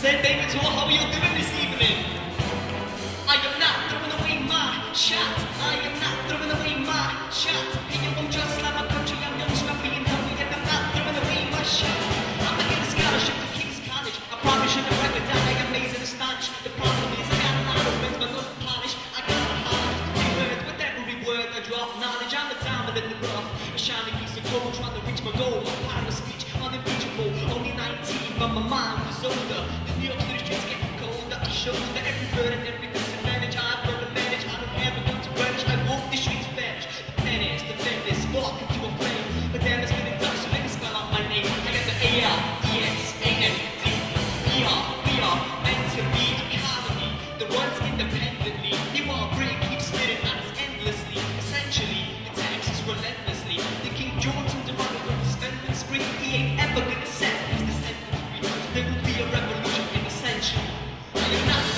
to how are you doing this evening. I am not throwing away my shot. I am not throwing away my shot. And you won't just slam a country. I'm young, scrappy, and hungry, and I'm not throwing away my shot. I'm gonna get a scholarship to King's College. I probably shouldn't write it down. I am amazed and astonished. The problem is I got a lot of friends, but no polish. I got a heart be heard with every word I drop. Knowledge, I'm a diamond in the rough. A shining piece of gold, trying to reach my goal. My power of speech, unimpeachable. Only 19, but my mind is older. I that every word and every disadvantage I've got to manage. I don't ever want to vanish. I walk the streets vanish. The pen is the fen is spark into a flame. But damn, it's getting dark, so let me spell out my name. I got the A R E S A N D. We are, we are meant to be. The ones independently. You are free, keep spitting at us endlessly. Essentially, the taxes relentlessly. The King George Not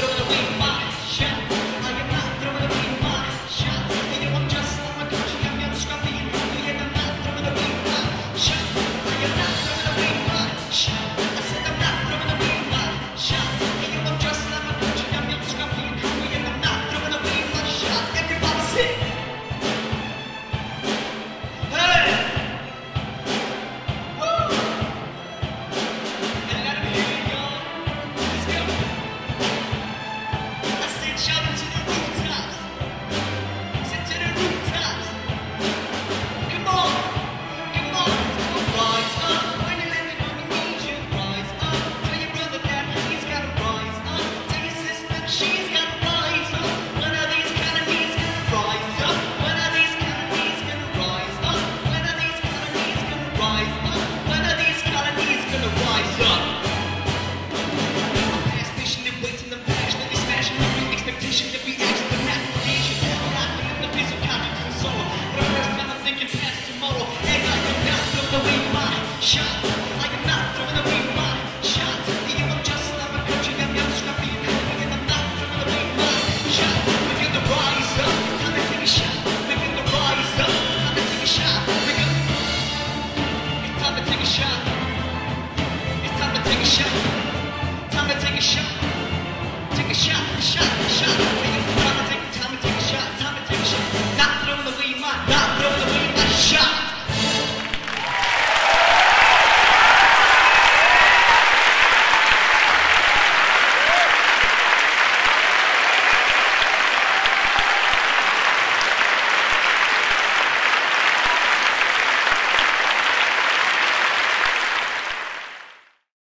shot. Time to take a shot. Take a shot, shot, shot.